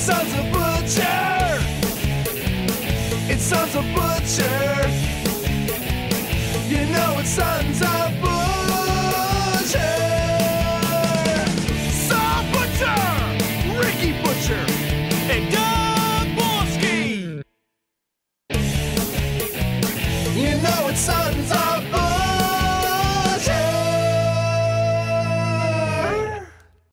Sons of Butcher. It's Sons of Butcher. You know it's Sons of Butcher. Sam Butcher, Ricky Butcher, and Doug Borski. You know it's Sons of